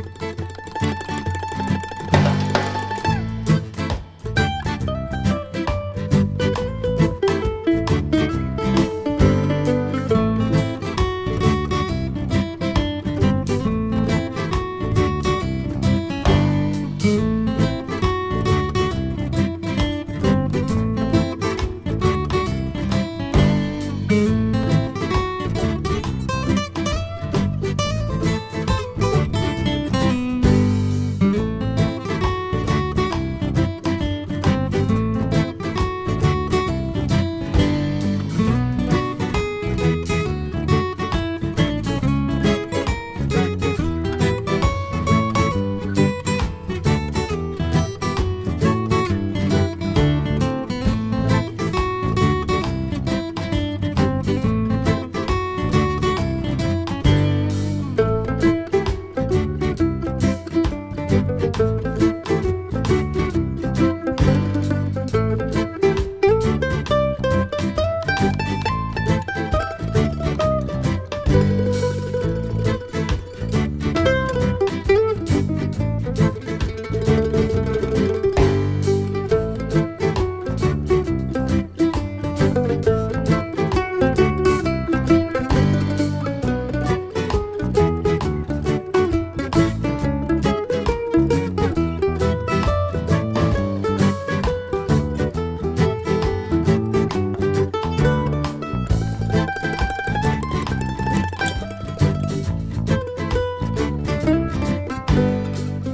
Bye.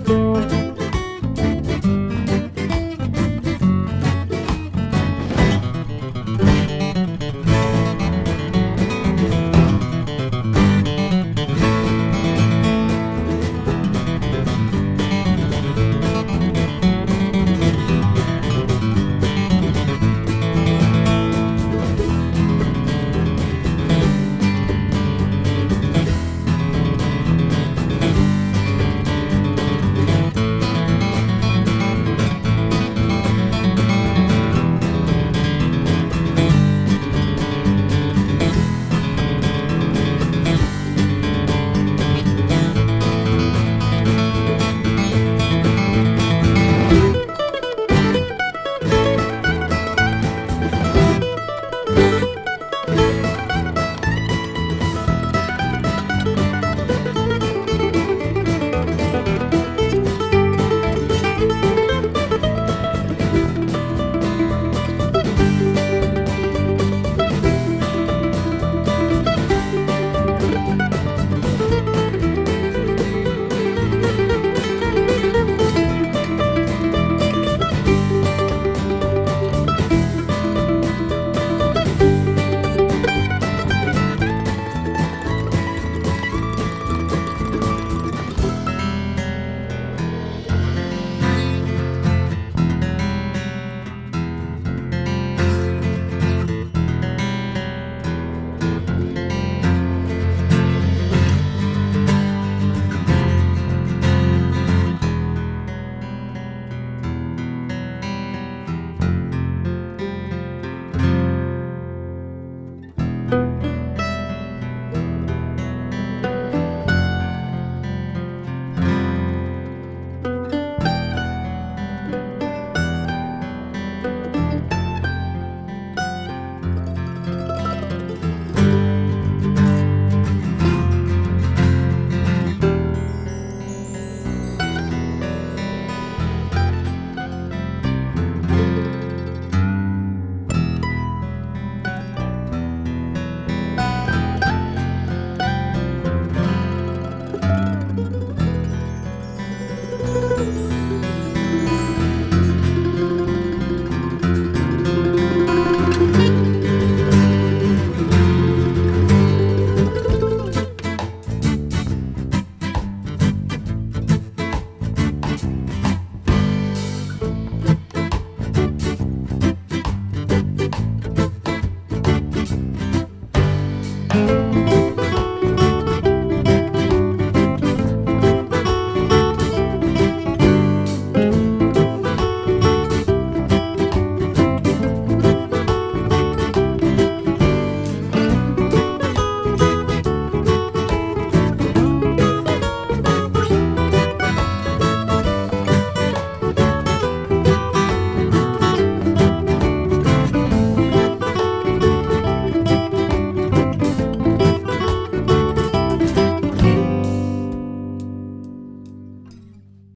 Música